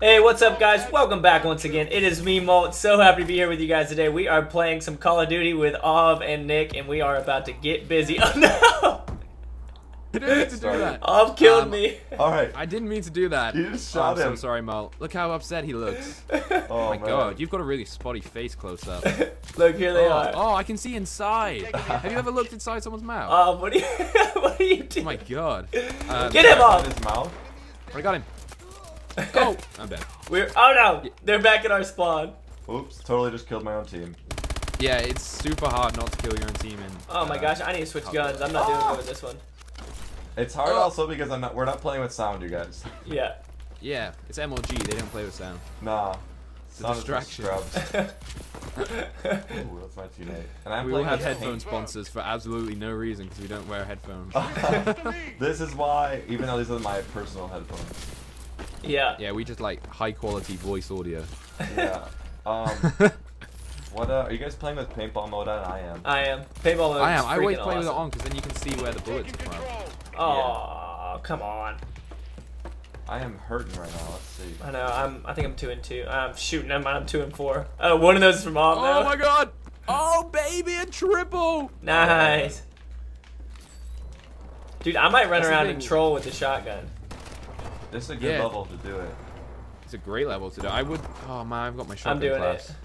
Hey, what's up, guys? Welcome back once again. It is me, Molt. So happy to be here with you guys today. We are playing some Call of Duty with Ov and Nick, and we are about to get busy. Oh no! I didn't mean to do Sorry. that. Ov killed Um, me. All right. I didn't mean to do that. You just Oh, I'm shot so sorry, Mo. Look how upset he looks. Oh my man. god, you've got a really spotty face close up. Look, here they oh, are. oh, I can see inside. Have you ever looked inside someone's mouth? Ov, what are you? what are you doing? oh my god. Um, Get him In off! his mouth. I got him. Oh, I'm dead. We're. Oh no! They're back at our spawn. Oops. Totally just killed my own team. Yeah, it's super hard not to kill your own team And Oh my uh, gosh! I need to switch guns. I'm not doing good with this one. It's hard Oh. also because I'm not. We're not playing with sound, you guys. Yeah. Yeah, it's MLG. They don't play with sound. Nah. It's a Sound is for distraction. Scrubs. Ooh, that's my teammate. And I'm We all have headphone Hank. sponsors for absolutely no reason because we don't wear headphones. this is why, even though these are my personal headphones. Yeah. yeah, we just like high quality voice audio. Yeah. Um. what uh, are you guys playing with paintball mode? on? I am. I am. Paintball mode I am. I always freaking play with it on because then you can see where the bullets are from. Oh, come on. I am hurting right now. Let's see. I know. I'm. I think I'm two and two. I'm shooting. I'm. I'm two and four. Oh, one of those is from Ov. Oh though. my god! Oh baby, a triple! Nice. Dude, I might run That's around and troll with the shotgun. This is a good Yeah. level to do it. It's a great level to do. I would. Oh man, I've got my shotgun I'm doing class. it.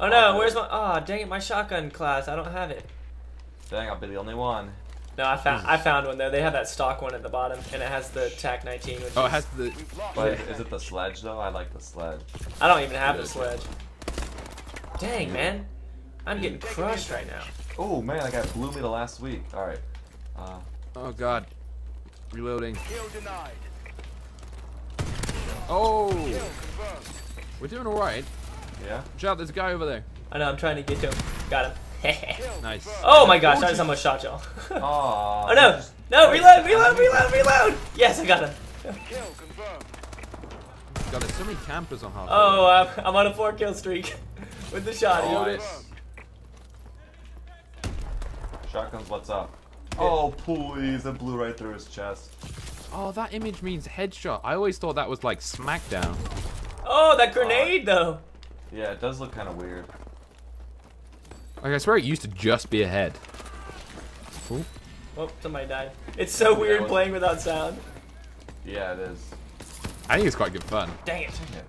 Oh no, where's my? Oh dang it, my shotgun class. I don't have it. Dang, I'll be the only one. No, I found. I found one though. They have that stock one at the bottom, and it has the TAC 19. Which Oh, it is- has the. But is it the sledge though? I like the sledge. I don't even have the sledge. Dang man, I'm getting crushed right now. Oh man, I got blew me the last week. All right. Uh, Oh god. Reloading. Oh! We're doing alright. yeah. Watch out, there's a guy over there. I know. I'm trying to get to him. Got him. Nice. oh my gosh! I just almost shot y'all. Aw, oh no! No! Reload! Reload! Reload! Reload! Yes, I got him. God, there's so many campers on half. Oh, I'm, I'm on a four kill streak with the shot. Oh, Oh, nice. Shotguns, what's up? Oh please! It blew right through his chest. Oh, that image means headshot. I always thought that was like Smackdown. oh, that grenade though. Yeah, it does look kind of weird. Like, I swear it used to just be a head. Ooh. Oh, somebody died. It's so weird was- playing without sound. Yeah, it is. I think it's quite good fun. Dang it. Dang it.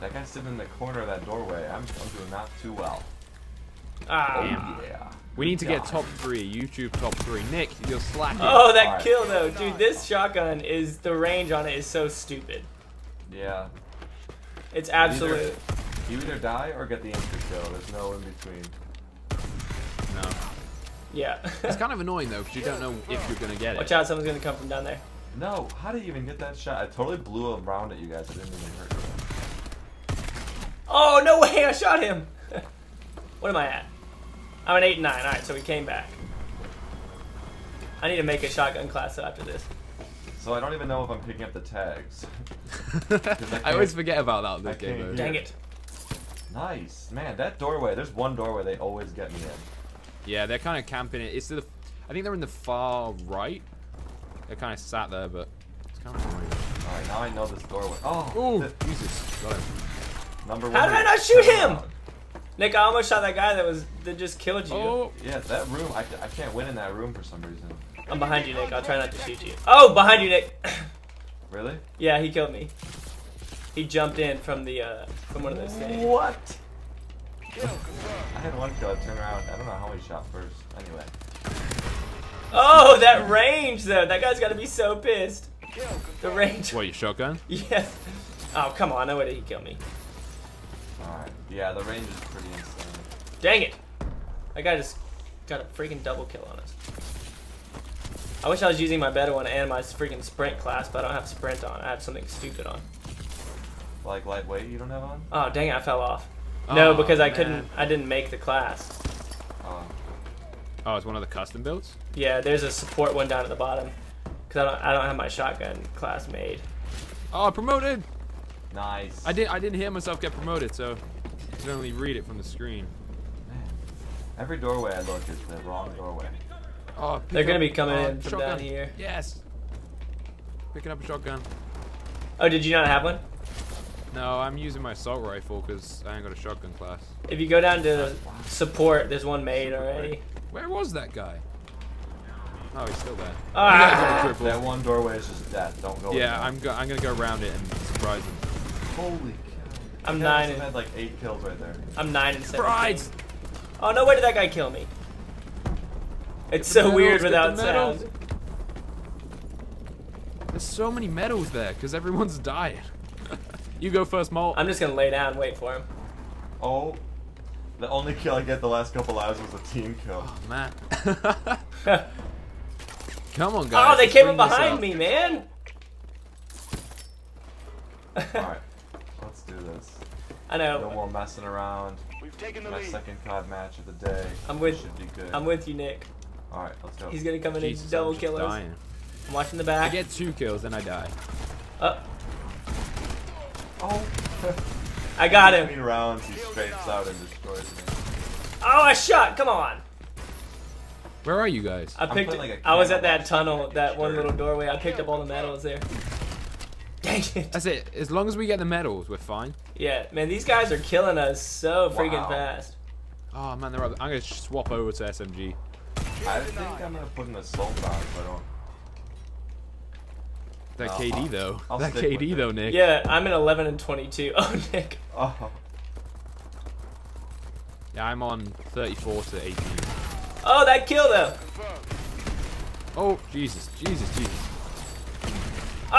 That guy's sitting in the corner of that doorway. I'm, I'm doing not too well. Ah. Oh yeah. We need to get top three, YouTube top three. Nick, you're slacking. Oh, that Alright. kill though, dude. This shotgun is the range on it is so stupid. Yeah. It's absolute. You either die or get the insta kill. There's no in between. No. Yeah. It's kind of annoying though, because you don't know if you're gonna get it. Watch out, someone's gonna come from down there. No, how did you even get that shot? I totally blew around at you guys. It didn't even hurt you. Oh no way! I shot him. what am I at? I'm an eight and nine. All right, so we came back. I need to make a shotgun class after this. So I don't even know if I'm picking up the tags. I always forget about that in I this game can't though. Dang it. Nice, man. That doorway. There's one doorway they always get me in. Yeah, they're kind of camping it. It's to the. I think they're in the far right. They're kind of sat there, but it's kind of annoying. All right, now I know this doorway. Oh, Oh, the- Jesus. Got him. number one. How did I not shoot him? around. Nick, I almost shot that guy that was that just killed you. Oh, Yeah, that room. I, I can't win in that room for some reason. I'm behind you, Nick. I'll try not to shoot you. Oh, behind you, Nick. Really? yeah, he killed me. He jumped in from the uh, from one of those things. What? I had one kill. I turned around. I don't know how he shot first. Anyway. Oh, that range though. That guy's got to be so pissed. The range. what, your shotgun? Yes. Oh, come on. No way did he kill me. All right. Yeah, the range is pretty insane. Dang it. That guy just got a freaking double kill on us. I wish I was using my better one and my freaking sprint class, but I don't have sprint on. I have something stupid on. Like lightweight, you don't have on? Oh, dang it. I fell off. Oh, no, Oh, because I man. couldn't. I didn't make the class. Oh. Oh, it's one of the custom builds? Yeah, there's a support one down at the bottom. Because I don't, I don't have my shotgun class made. Oh, promoted! Nice. I, did, I didn't hear myself get promoted, so I can only read it from the screen. Man. Every doorway I look is the wrong doorway. Oh, They're gonna be coming oh, in from shotgun. down here. Yes. Picking up a shotgun. Oh, did you not have one? No, I'm using my assault rifle because I ain't got a shotgun class. If you go down to support, there's one made already. Where was that guy? Oh, he's still there. Ah! That one doorway is just death. Don't go. Yeah. I'm go I'm gonna go around it and surprise him. Holy cow. I'm That nine must have and had like eight kills right there. I'm nine and seven. Surprise! Oh no! Where did that guy kill me? It's so medals, weird without the medals. sound. There's so many medals there because everyone's dying. you go first, Molt. I'm just gonna lay down, and wait for him. Oh, the only kill I get the last couple lives was a team kill. Oh man. Come on, guys. oh, they came bring up behind me, man. All right, let's do this. I know. No more messing around. We've taken the My lead. second COD match of the day. I'm with- Should be good. I'm with you, Nick. All right, let's go. He's gonna come in Jesus, and double I'm kill us. dying. I'm watching the back. I get two kills, then I die. Oh, Oh. I got Twenty him. rounds, he scrapes out and destroys me. Oh, I shot! Come on. Where are you guys? I picked. playing like a I was at that tunnel, that one little doorway. I picked up all the medals there. Dang it. That's it. As long as we get the medals, we're fine. Yeah, man, these guys are killing us so freaking Wow. fast. Oh man, they're up. I'm gonna swap over to SMG. I think I'm gonna put an assault on, but I don't. That Uh, KD I'll- though. I'll that KD though, Nick. Yeah, I'm in 11 and 22. Oh, Nick. Oh. Yeah, I'm on 34 to 18. Oh, that kill though. Oh Jesus, Jesus, Jesus.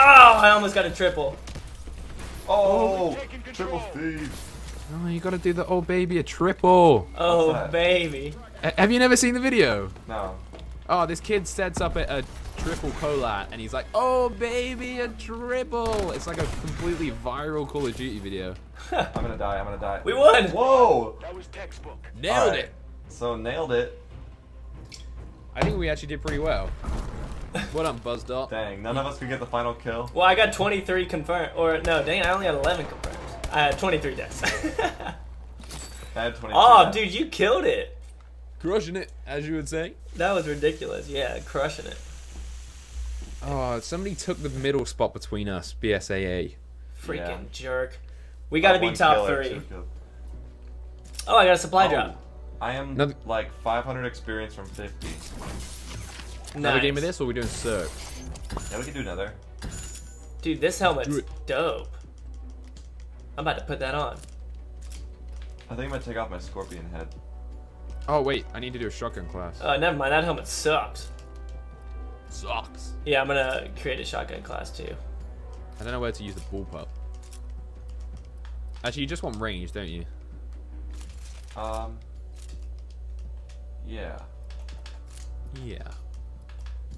Oh, I almost got a triple. Oh, oh Taking triple control. speed. Oh, you gotta do the old baby a triple. Oh, baby. A- have you never seen the video? No. Oh, this kid sets up a, a triple collat and he's like, "Oh baby, a triple!" It's like a completely viral Call of Duty video. I'm gonna die. I'm gonna die. We won. Whoa. That was textbook. Nailed Alright, it. So nailed it. I think we actually did pretty well. What up, Buzz Dot? Dang, none of us could get the final kill. Well, I got 23 confirmed. Or, no, dang, I only had 11 confirmed. I had 23 deaths. I had 22. oh, deaths. dude, you killed it. Crushing it, as you would say. That was ridiculous. Yeah, crushing it. Oh, somebody took the middle spot between us. BSAA. Freaking Yeah. jerk. We gotta be top kill three. Oh, I got a supply Oh, drop. I am Another- like 500 experience from 50. Another game of this, or are we doing search? Yeah, we can do another. Dude, this helmet's Do dope. I'm about to put that on. I think I'm gonna take off my scorpion head. Oh wait, I need to do a shotgun class. Uh, never mind, that helmet sucks. Sucks. Yeah, I'm gonna create a shotgun class too. I don't know where to use the bullpup. Actually, you just want range, don't you? Um. Yeah. Yeah.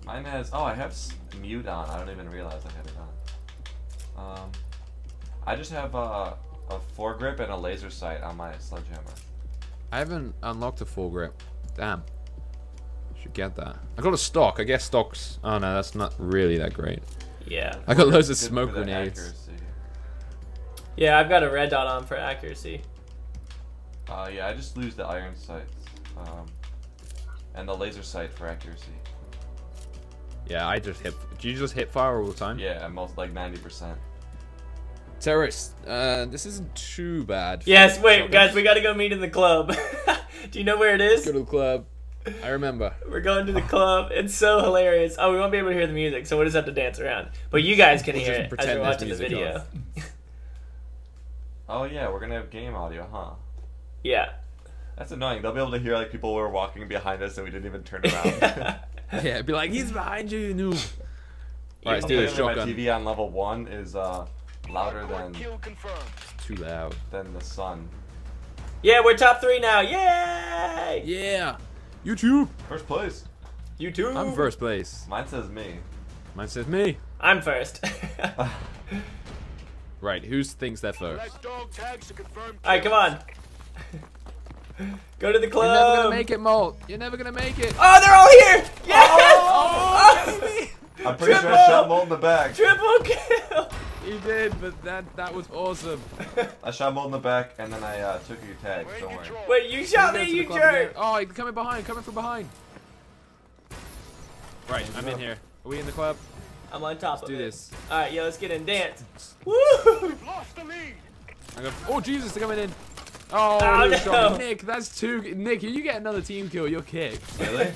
Mine has. Oh, I have s- mute on. I don't even realize I have it on. Um. I just have uh, a foregrip and a laser sight on my sledgehammer. I haven't unlocked a foregrip. Damn. Should get that. I got a stock. I guess stocks. Oh no, that's not really that great. Yeah. I got loads of smoke grenades. accuracy. Yeah, I've got a red dot on for accuracy. Uh, yeah, I just lose the iron sights. Um, and the laser sight for accuracy. Yeah, I just hit. Do you just hit fire all the time? Yeah, most like 90%. Terrorist. Uh, this isn't too bad. Yes, wait, shotgun. guys, we gotta go meet in the club. Do you know where it is? Go to the club. I remember. We're going to the club. It's so hilarious. Oh, we won't be able to hear the music, so we'll just have to dance around. But you guys can We'll hear just it as pretend you're watching the video. Oh yeah, we're gonna have game audio, huh? Yeah. That's annoying. They'll be able to hear like people were walking behind us and we didn't even turn around. Yeah, be like he's behind you, you noob. Alright, let's do this Apparently shotgun. My TV on level one is uh louder than kill confirmed. Too loud. than the sun. yeah, we're top three now. Yay! Yeah. YouTube. First place. You too. I'm first place. Mine says me. Mine says me. I'm first. Right, who thinks they're first? Select dog tags to confirm. Alright, come on. Go to the club. You're never gonna make it, Molt. You're never gonna make it. Oh, they're all here! Yes! Oh, I'm pretty sure I shot Molt in the back. Triple kill! He did, but that that was awesome. I shot Molt in the back and then I uh, took your tag. We're Don't worry. Wait, you shot me, you jerk! again. Oh, he's coming behind, coming from behind. Right, I'm in here. Are we in the club? I'm on top Let's of do it. this. Alright, yeah, let's get in. Dance. Woo! We've lost the lead. I got, oh Jesus, they're coming in. Oh, Oh, no. shot. Nick, that's two. Nick, if you get another team kill, you're kicked. Really?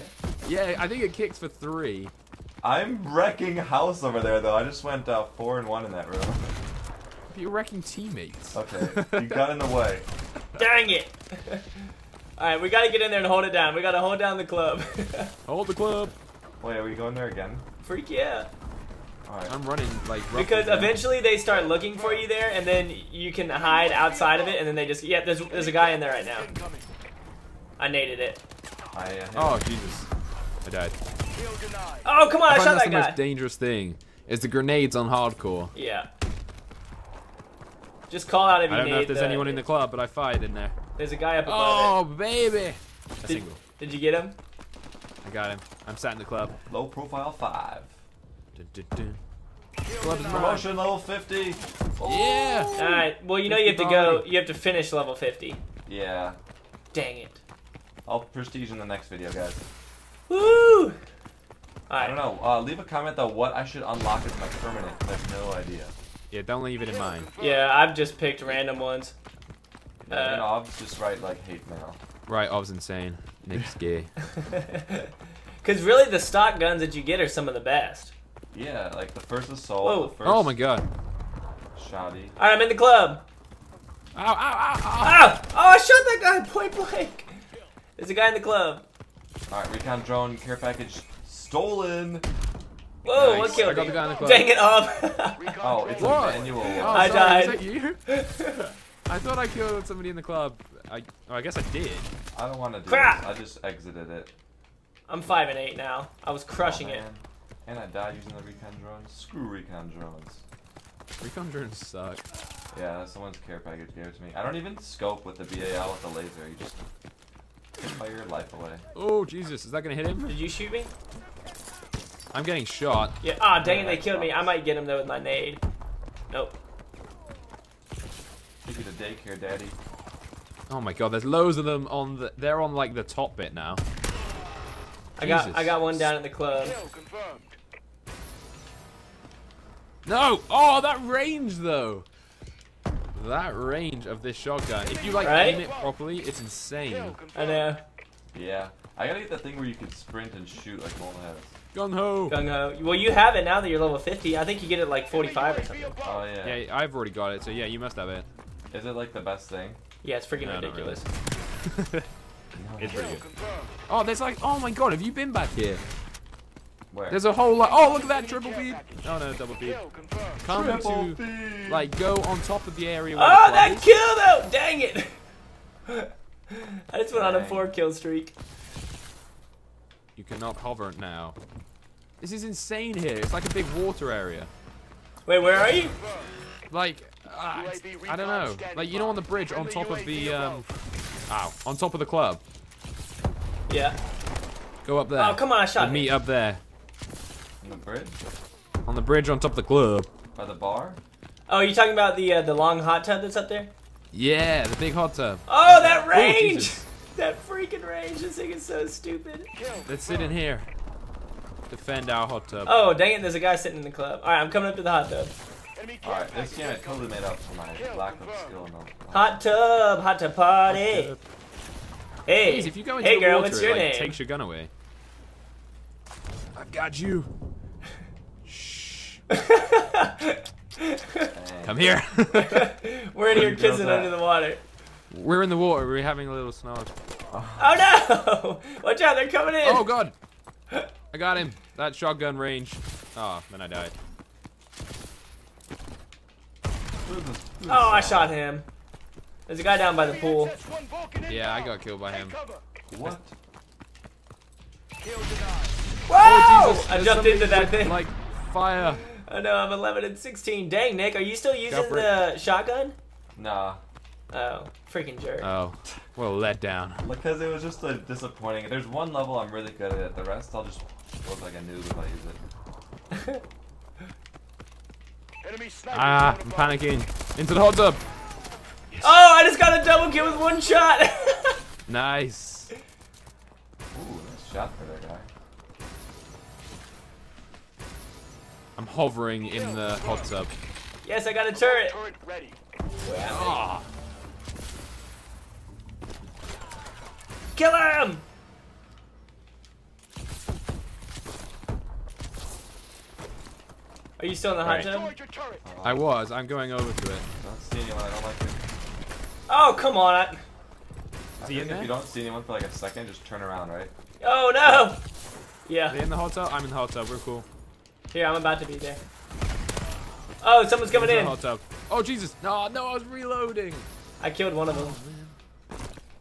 Yeah, I think it kicks for three. I'm wrecking house over there though. I just went uh, four and one in that room. But you're wrecking teammates. Okay, you got in the way. Dang it! Alright, we gotta get in there and hold it down. We gotta hold down the club. Hold the club. Wait, are we going there again? Freak yeah. All right. I'm running like roughly Because there. eventually they start looking for you there, and then you can hide outside of it, and then they just yeah. There's there's a guy in there right now. I naded it. I, uh, Oh. Jesus, I died. Oh come on! I, I, find shot that's that the guy. most dangerous thing. Is the grenades on hardcore. yeah. Just call out if you need. I don't need. know if there's the- anyone in the club, but I fired in there. There's a guy up above Oh baby, a Did- single. Did you get him? I got him. I'm sat in the club. Low profile five. Dun, dun, dun. Kill Club is denied. Promotion level 50. Yeah. All right. Well, you know you have to go. You have to finish level 50. Yeah. Dang it. I'll prestige in the next video, guys. Woo! All I don't know. Uh, leave a comment though. What I should unlock as my permanent. I have no idea. Yeah, don't leave it in mine. Yeah, I've just picked random ones. Uh, Uh, and I'll just write like hate mail. Right, I was insane. Nick's gay. Because really, the stock guns that you get are some of the best. Yeah, like the first assault. Whoa. The first Oh my god. Shoddy. All right, I'm in the club. Ow, ow, ow, ow. Ah! Oh, I shot that guy point blank. There's a guy in the club. All right, recon drone care package stolen. Whoa, Nice. what killed I got the guy in the club. Dang it off. Oh, it's drone. a What? manual Oh, one. I sorry, died. Is that you? I thought I killed somebody in the club. I, oh, I guess I did. I don't want to do Crap. this. I just exited it. I'm five and eight now. I was crushing Oh, it. Man. And I died using the recon drones. Screw recon drones. Recon drones suck. Yeah, someone's care package gave it to me. I don't even scope with the BAL with the laser. You just fire your life away. Oh, Jesus. Is that going to hit him? Did you shoot me? I'm getting shot. Yeah. Ah, dang it, they killed me. I might get him though with my nade. Nope. Take you to daycare, daddy. Oh my god, there's loads of them on the. They're on like the top bit now. I got I got one down at the club. Kill confirmed. No! Oh, that range though! That range of this shotgun. If you like Right? aim it properly, it's insane. I confirmed. know. Yeah. I gotta get the thing where you can sprint and shoot like Molt has. Gung ho! Gung ho. Well, you have it now that you're level 50. I think you get it like 45 or something. Oh yeah. Yeah, I've already got it, so yeah, you must have it. Is it like the best thing? Yeah, it's freaking No, not ridiculous. It's Kill pretty good. Oh, there's like, oh my god, have you been back here? Where? There's a whole lot. Oh, look at that triple feed. Oh no, double feed. Kill. Come Triple to feed. like go on top of the area. Where Oh, the that kill though! Dang it! I just went on a four kill streak. You cannot hover now. This is insane here. It's like a big water area. Wait, where are you? Confirmed. Like, it's- UAV I don't know. Like, you know, on the bridge on top of the, um, above. ow, on top of the club. Yeah. Go up there. Oh, come on, I shot And me. meet up there. On the bridge? On the bridge on top of the club. By the bar? Oh, you talking about the uh, the long hot tub that's up there? Yeah, the big hot tub. Oh, that Oh, range! Jesus. that freaking range. This thing is so stupid. Let's sit in here. Defend our hot tub. Oh, dang it, there's a guy sitting in the club. Alright, I'm coming up to the hot tub. Alright, this package game I totally made up for my lack of skill in the Hot tub, hot tub party. tub. Hey, Please, if you go into hey the girl, water, what's it your like, name? takes your gun away. I've got you. Shh. Dang. Come here. We're in here Who does kissing that? under the water. We're in the water. We're having a little snog. Oh no! Watch out, they're coming in! Oh god. I got him. That shotgun range. Oh, then I died. Who is this- who is Oh, I shot him. There's a guy down by the pool. Yeah, I got killed by him. What? Kill. Whoa! Oh, I jumped into that thing. Like fire. Oh no, I'm 11 and 16. Dang, Nick, are you still using for the shotgun? Nah. Oh, freaking jerk. Oh, well, let down. Because it was just a disappointing. There's one level I'm really good at. The rest I'll just look like a noob if I use it. Enemy sniper Ah, drone I'm panicking. Into the hot tub. Oh, I just got a double kill with one shot. Nice. Ooh, nice shot for I'm hovering in the hot tub. yes, I got a turret. Turret ready. Where? Ah, Kill him! Are you still in the hot tub? Destroyed. I was. I'm going over to it. Don't see anyone. I don't like it. Oh, come on. I- I he think in if there? you don't see anyone for like a second, just turn around, right? Oh, no! Are Yeah. they in the hot tub? I'm in the hot tub. We're cool. Here, I'm about to be there. Oh, someone's coming in. hot tub. Oh Jesus! No, no, I was reloading. I killed one of them. Oh,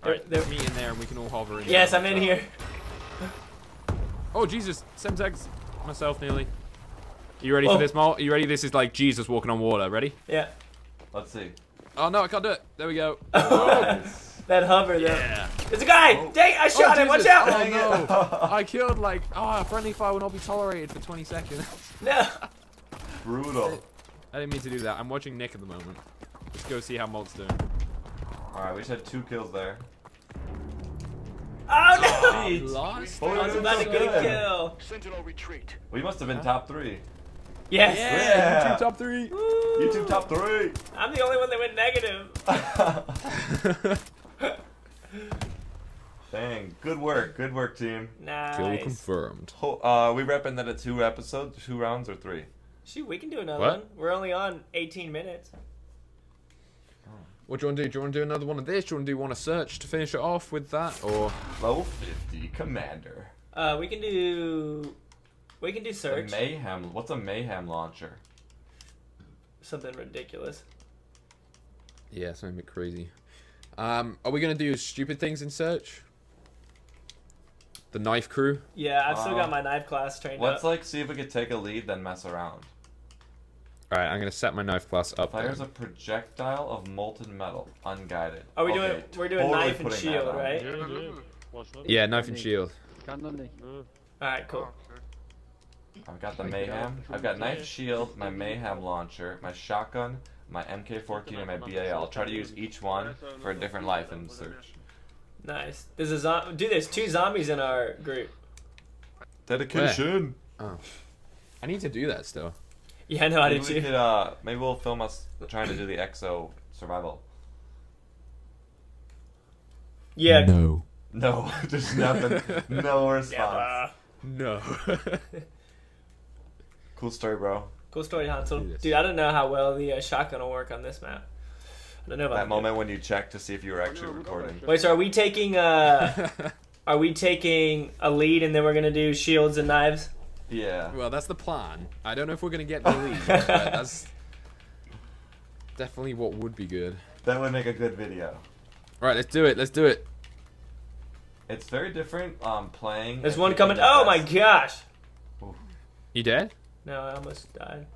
Alright, They're- let's meet in there and we can all hover in. Yes. I'm in here. Oh Jesus! Semtex, myself nearly. You ready Whoa. for oh. this, Mal? Are you ready? This is like Jesus walking on water. Ready? Yeah. Let's see. Oh no, I can't do it. There we go. Nice. That hover, though. Yeah. There's a guy! Oh. Dang, I oh, shot oh, him! Watch out! Oh no! I killed like oh, friendly fire will not be tolerated for 20 seconds. No! Brutal. I didn't mean to do that. I'm watching Nick at the moment. Let's go see how Molt's doing. All right, we just had two kills there. Oh, no! Oh, Jeez. Lost? Oh, I was about to get a good. kill. Sentinel retreat. We must have been top three. Yes! Yeah. YouTube top three. Woo. YouTube top three. I'm the only one that went negative. Dang, good work, good work, team. Kill Nice. confirmed. Ho- Uh, we repping that at two episodes, two rounds, or three? Shoot, we can do another What? one. We're only on 18 minutes. What do you want to do? Do you want to do another one of this? Do you want to do one of search to finish it off with that, or Low 50 commander. Uh, we can do. We can do The search. mayhem. What's a mayhem launcher? Something ridiculous. yeah, something a bit crazy? Um, are we gonna do stupid things in search? The knife crew. Yeah, I've still Uh, got my knife class trained Let's up. like see if we could take a lead, then mess around. All right, I'm gonna set my knife class up. Fires a projectile of molten metal, unguided. Are we Okay, doing? We're doing totally knife and putting that shield, on. right? Yeah, knife and shield. All right, cool. I've got the mayhem. I've got knife shield, my mayhem launcher, my shotgun, my MK14, and my BAL. I'll try to use each one for a different life in search. Nice. There's a zo- dude. There's two zombies in our group. Dedication. Oh, I need to do that still. Yeah, I know. I Maybe did we too. could, uh, maybe we'll film us trying to do the EXO survival. Yeah. No. No, there's nothing. no response. Yeah. No. Cool story, bro. Cool story, Hansel. Dude, I don't know how well the uh, shotgun will work on this map. I don't know about That moment when you check to see if you were actually recording. Wait, so are we taking? uh Are we taking a lead and then we're gonna do shields and knives? Yeah. well, that's the plan. I don't know if we're gonna get the lead, but that's definitely what would be good. That would make a good video. All right, let's do it. Let's do it. It's very different um, playing. There's one coming. Oh my best- gosh! You dead? No, I almost died.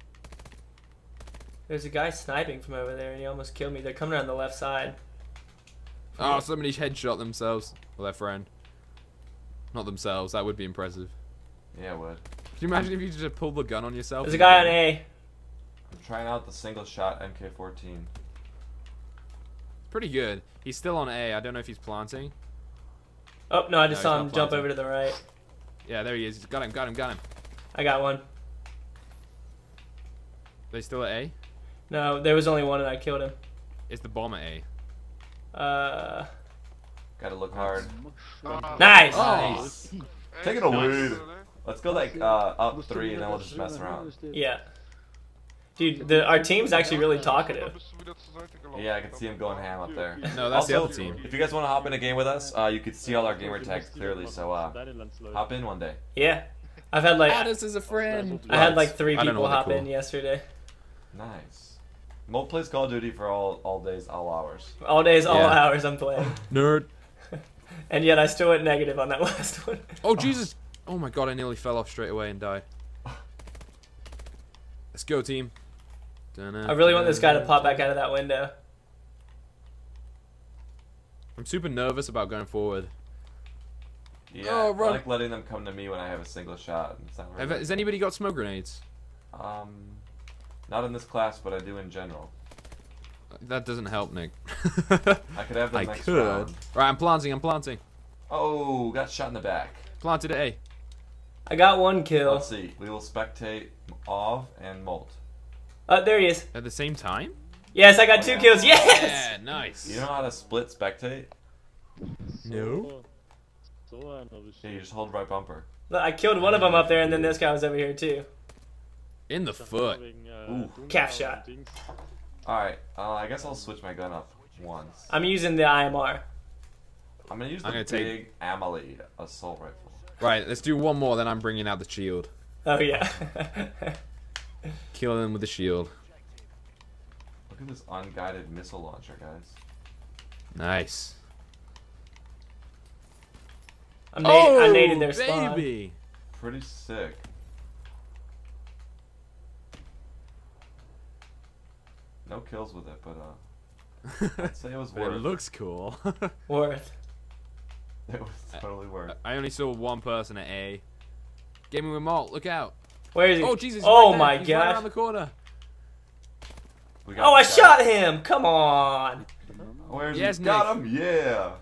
There's a guy sniping from over there, and he almost killed me. They're coming around the left side. Oh, somebody headshot themselves or their friend. Not themselves. That would be impressive. Yeah, it would. Can you imagine if you just pulled the gun on yourself? There's a guy on? A. I'm trying out the single shot MK14. Pretty good. He's still on A. I don't know if he's planting. Oh no, I just No, saw him not jump over to the right. Yeah, there he is. Got him. Got him. Got him. I got one. They still at A? No, there was only one, and I killed him. It's the bomb at A. Uh, Gotta look hard. nice. Oh. Take it away. Let's go like uh, up three, and then we'll just mess around. Yeah. Dude, the, our team's actually really talkative. Yeah, I can see him going ham up there. No, that's the other team. If you guys want to hop in a game with us, uh, you could see all our gamer tags clearly. So uh, hop in one day. Yeah. I've had like Add us as a friend. I had like three I don't know people what they're hop in yesterday. Nice. Mo plays Call of Duty for all all days, all hours. All days, all Yeah. hours I'm playing. Nerd. And yet I still went negative on that last one. Oh Jesus! Oh my God! I nearly fell off straight away and died. Let's go, team. I really want this guy to pop back out of that window. I'm super nervous about going forward. Yeah, Oh, I run. like letting them come to me when I have a single shot. It's not Have, really- has anybody got smoke grenades? Um, not in this class, but I do in general. That doesn't help, Nick. I could have them I next could. round. Right, I'm planting. I'm planting. Oh, got shot in the back. Planted at A. I got one kill. Let's see. We will spectate Ov and Molt. Oh, uh, there he is. At the same time? Yes, I got oh, two kills. Yes. Yeah, nice. You know how to split spectate? no. So einer bist Yeah, you just hold right bumper. Look, I killed one of them up there, and then this guy was over here too. In the foot. wegen Uh, Dunkeln calf shot. Alright, uh, I guess I'll switch my gun up once. I'm using the IMR. I'm gonna use the I'm gonna big take- Amelie assault rifle. Right, let's do one more, then I'm bringing out the shield. Oh yeah. Kill them with the shield. Look at this unguided missile launcher, guys. Nice. I'm na- I naded their spawn. Oh, baby. Pretty sick. No kills with it, but uh, I'd say it was But it looks cool. Worth. It was totally worth. I only saw one person at A. Gaming with Molt, look out. Where is he? Oh, Jesus. Oh right there. my He's right around the corner. We Oh, I guy. shot him. Come on. Where's Yes, he? Got him. Yeah.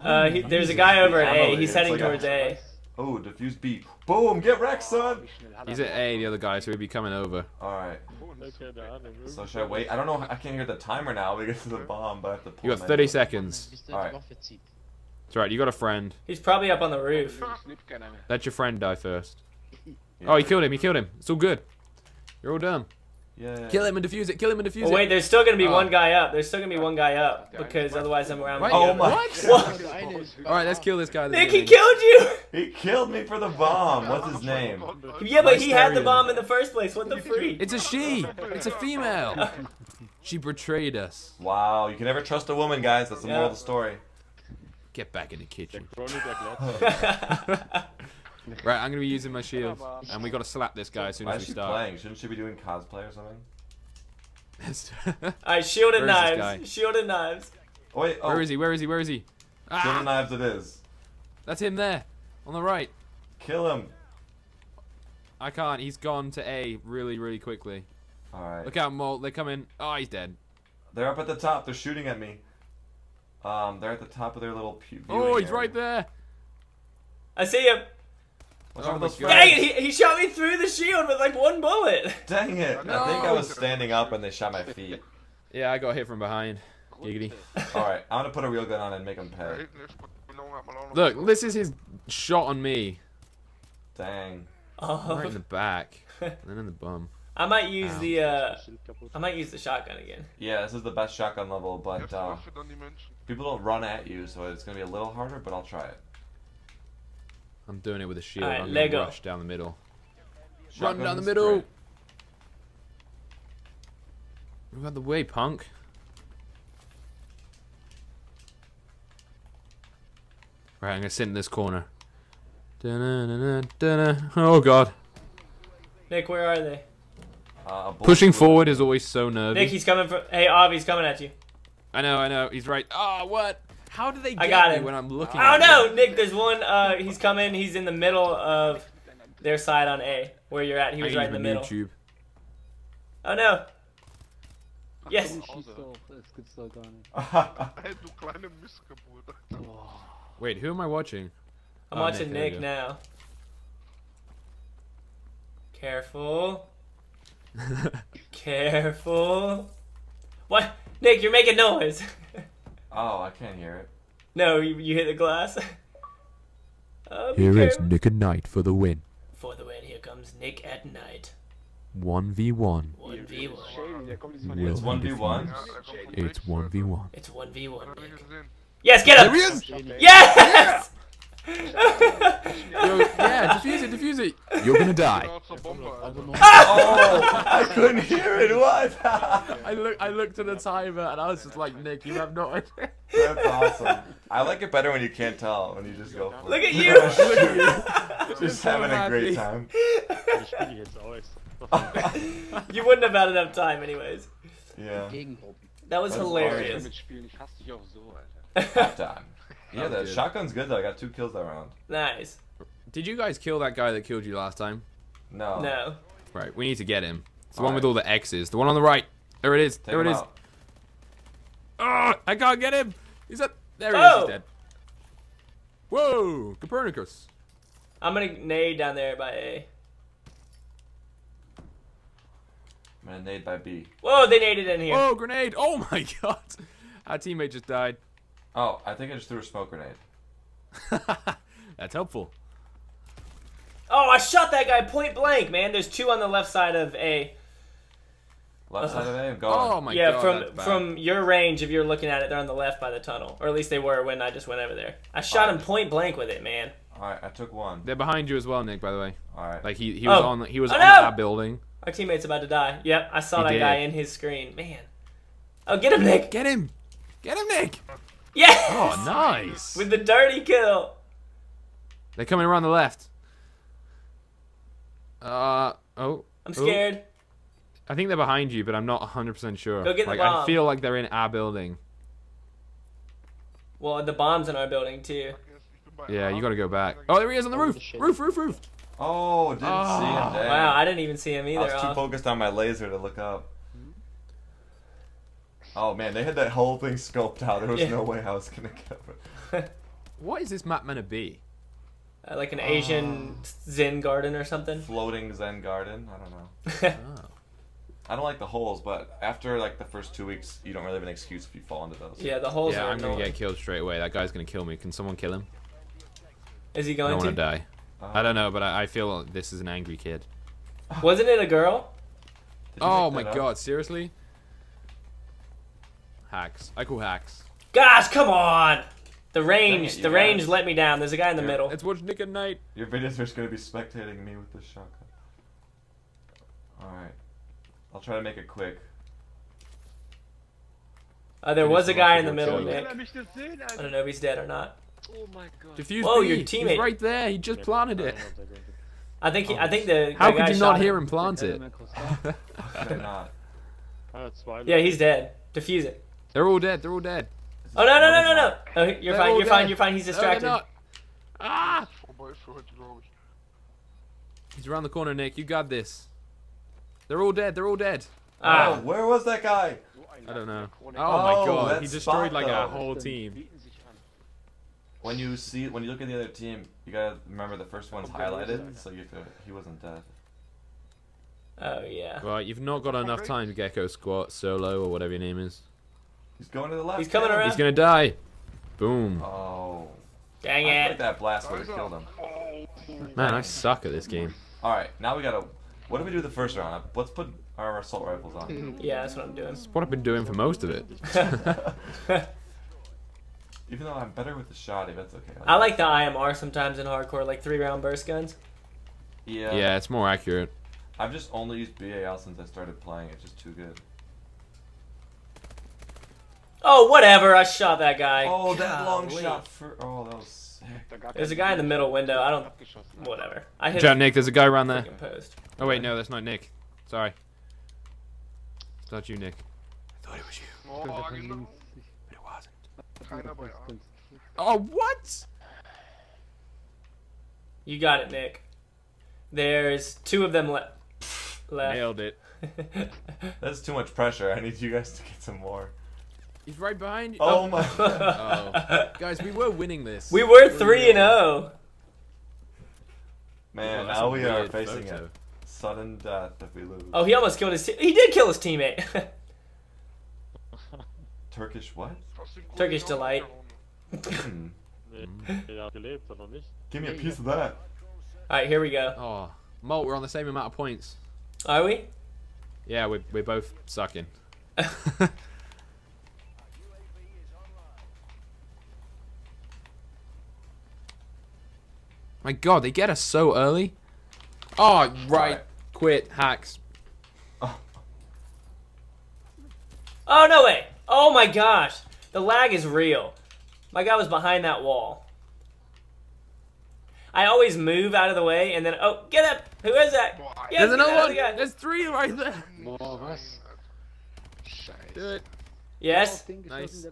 Uh, he, there's a guy over at A. He's it's heading like towards A. Oh, diffuse beat. Boom. Get wrecked, son. He's at A, the other guy, so he'll be coming over. All right. Okay, der andere. So should I wait? I don't know. I can't hear the timer now because of the bomb, but I have to pull You got my- 30 seconds. Bis Alright. die Waffe zieht. It's right, you got a friend. He's probably up on the roof. Let your friend die first. Yeah. Oh, he killed him, he killed him. It's all good. You're all done. Yeah. Kill him and defuse it, kill him and defuse Oh it. wait, there's still gonna be Oh. one guy up. There's still gonna be one guy up because otherwise I'm around. Wait, Oh my what? What? Der Alright, let's kill this guy. Nick, he killed you. He killed me for the bomb. What's his name? Yeah, but he had the bomb in the first place. What the freak? It's a she! It's a female! She betrayed us. Wow, you can never trust a woman, guys. That's the moral of the story. Get back in the kitchen. Ronny, der glatt. Right, I'm gonna be using my shield. And we gotta slap this guy as soon Why as is we she start. playing? Shouldn't she be doing cosplay or something? Alright, shield and Where is this knives. guy? Shield and knives. Oh wait, oh, Where is he? Where is he? Where is he? Kill the Ah, knives it is. that's him there. On the right. Kill him. I can't. He's gone to A really, really quickly. Alright. Look out, Molt. They're coming. Oh, he's dead. They're up at the top. They're shooting at me. Um, they're at the top of their little pu- Oh, he's area. right there. I see him. What's Oh up with my those God. Dang it! He, he shot me through the shield with like one bullet. Dang it! I think I was standing up and they shot my feet. Yeah, I got hit from behind. Giggity. Alright, I'm gonna put a real gun on and make him pay. Look, this is his shot on me. Dang. Right in Oh, the back. And then in the bum. I might use Ow. the uh, I might use the shotgun again. Yeah, this is the best shotgun level, but uh, people don't run at you, so it's gonna be a little harder, but I'll try it. I'm doing it with a shield. Alright, I'm gonna Lego. rush down the middle. Run down the middle. great. Move out the way, punk. Right, I'm gonna sit in this corner. Da-na-na-na-da-na. Oh god. Nick, where are they? Uh, Pushing forward is always so nervy. Nick, he's coming for. Hey, Ov, he's coming at you. I know, I know. He's right. Oh, what? How do they get I got me him. when I'm looking Oh at no, them? Nick, there's one. Uh, he's coming. He's in the middle of their side on A, where you're at. He I was need right in the middle. noob tube. Oh no. Yes. Schießt doch, das gibt's doch gar nicht. Ey, du kleine Missgeburt. Wait, who am I watching? I'm Oh, watching Nick, Nick, now. Careful. Careful. What? Nick, you're making noise. oh, I can't hear it. no, you, you hit the glass. Be Here is. Nick at Night for the win. For the win, here comes Nick at night. 1v1. 1v1. Der kommt diesmal Will It's 1v1. defeat? Ja, er kommt It's 1v1. It's 1v1, Nick. Yes, get him! There he! Yes! Yo, yeah, defuse it, defuse it. You're gonna die. Genau zur Bombe, Alter. Oh, I couldn't hear it. What? I look, I looked at the timer and I was just like, Nick, you have no idea. That's awesome. I like it better when you can't tell, when you just go for Look it. at you! Just so having a great time. Ich spiele jetzt aus. you wouldn't have had enough time, anyways. Yeah. Gegengruppen. That was hilarious. Mitspielen, ich hasse dich auch so, Alter. Halftime. Yeah, That the good. shotgun's good though. I got two kills that round. nice. Did you guys kill that guy that killed you last time? No. No. Right, we need to get him. It's the one Alright. with all the X's. The one on the right. There it is. Take there him it is. out. Ah, I can't get him. He's up. There he is. Oh. He's dead. Whoa, Copernicus. I'm gonna nade down there by A. I'm gonna nade by B. Whoa, they naded in here. Oh, grenade! Oh my god! Our teammate just died. Oh, I think I just threw a smoke grenade. That's helpful. Oh, I shot that guy point blank, man. There's two on the left side of A. Left side of A, I'm going. Oh my yeah, god. from from your range, if you're looking at it, they're on the left by the tunnel, or at least they were when I just went over there. I shot him point blank with it, man. Alright, I took one. They're behind you as well, Nick. By the way, Alright. like he he was Oh. on he was Oh, on no! that building. Our teammate's about to die. Yep, I saw He that did. guy in his screen, man. Oh, get him, Nick! Get him! Get him, Nick! Yes! Oh, nice. With the dirty kill. They're coming around the left. Uh oh. I'm Oh. scared. I think they're behind you, but I'm not 100% sure. Go get the like, I feel like they're in our building. Well, the bomb's in our building too. Yeah, you gotta go back. Oh, there he is on the roof! Roof, roof, roof! Oh, didn't see him. Oh. Wow, I didn't even see him either. I was too huh? focused on my laser to look up. Oh man, they had that whole thing sculpted out. There was Yeah. no way I was gonna get it. What is this map meant to be? Uh, like an Asian Zen garden or something. Floating Zen garden. I don't know. Oh. I don't like the holes, but after like the first two weeks, you don't really have an excuse if you fall into those. yeah, the holes Yeah, are I'm gonna get killed straight away. That guy's gonna kill me. Can someone kill him? Is he I going don't to? want to die. Uh, I don't know, but I, I feel like this is an angry kid. Wasn't it a girl? Oh my up? god, seriously? Hacks. I call hacks. Gosh, come on! The range, it, you the range let me down. There's a guy in the Yeah, middle. Let's watch Nick at night. Your videos are just gonna be spectating me with this shotgun. Alright. I'll try to make it quick. Uh, there was a guy in the middle, your Nick. kill. mich gesehen, I don't know if he's dead or not. Oh my god. Defuse Whoa, B. your He's right there. He just planted it. I think he, I think the How the could you not hear him. him plant it? How could not? Zwei Yeah, he's dead. Defuse it. They're all dead. They're all dead. Oh no no no no no! Oh, you're They're fine. You're fine. You're fine. He's distracted. not. Ah! Vorbei für heute, glaube ich. He's around the corner, Nick. You got this. They're all dead. They're all dead. Oh, Ah, where was that guy? I don't know. Oh, Chronik- my Oh, god. He destroyed spot, like our though. whole team. Bieten sich an. When you see, when you look at the other team, you gotta remember the first one's highlighted, so you have to, he wasn't dead. oh yeah. Right, you've not got enough time Gecko Squat solo or whatever your name is. He's going to the left. He's coming yeah. around. He's gonna die. Boom. Oh. Dang I feel like it! that blast would have killed him. Man, I suck at this game. Alright, now we gotta. What do we do the first round? Let's put our assault rifles on. Mm-hmm. Yeah, that's what I'm doing. That's what I've been doing for most of it. Even though I'm better with the shotty, that's okay. I like the IMR sometimes in hardcore, like three round burst guns. Yeah. Yeah, it's more accurate. I've just only used BAL since I started playing. It's just too good. Oh whatever! I shot that guy. Oh, that long Golly. shot for. Oh, that was sick. There's er a guy in the middle window. I don't. abgeschossen. Whatever. I hit Watch out, Nick. There's a guy around there. post. Oh, wait, no, that's not Nick. Sorry. It's not you, Nick. I thought it was you, Oh, but it wasn't. Keiner bei A. Oh, what? You got it, Nick. There's two of them le- left. Nailed it. That's too much pressure. I need you guys to get some more. He's right behind you. Oh my god. Oh. Guys, we were winning this. we were three and oh. zero. Man, Well, now we are facing photo. a sudden death if we lose. Oh, he almost killed his. He did kill his teammate. Turkish what? Turkish delight. Hmm. Nee, der hat gelebt, oder nicht? Give me a piece of that. All right, here we go. Oh, Molt, we're on the same amount of points. Are we? Yeah, we're, we're both sucking. My god, they get us so early. Oh, right. Right. Quit. Hacks. Oh no way! Oh my gosh, the lag is real. My guy was behind that wall. I always move out of the way and then oh get up! Who is that? Boah, Yes, There's another one. guy. There's three right there. Boah, was? Scheiße. Do it. Yes. Auf Nice.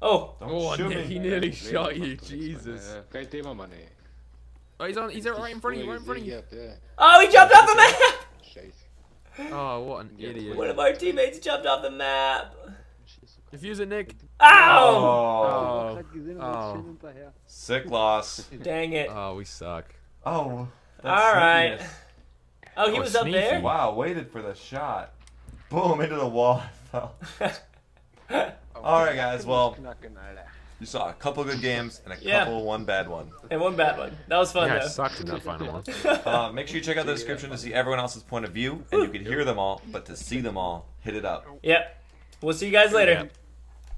Oh, Don't Oh, shoot Nick, he me. nearly shot you. Jesus. Kein Thema, Mann, ey. Oh, he's on. He's right in front of you. Right in front of you. Oh, he jumped off the map. Oh, what an idiot. One of our teammates jumped off the map. Defuse it, Nick. Ow! Oh, Grad Oh. jetzt schön hinterher. sick loss. Dang it. Oh, we suck. Oh. All right. sneakiness. Oh, he Oh, was up there. Wow, waited for the shot. Boom, into the wall. I Fell. All right, guys. Well, you saw a couple good games and a Yeah. couple one bad one. and one bad one. That was fun Yeah, I though. sucked in that final one. Uh, make sure you check out the description to see everyone else's point of view, and you can hear them all. But to see them all, hit it up. Yep. We'll see you guys later. Yeah.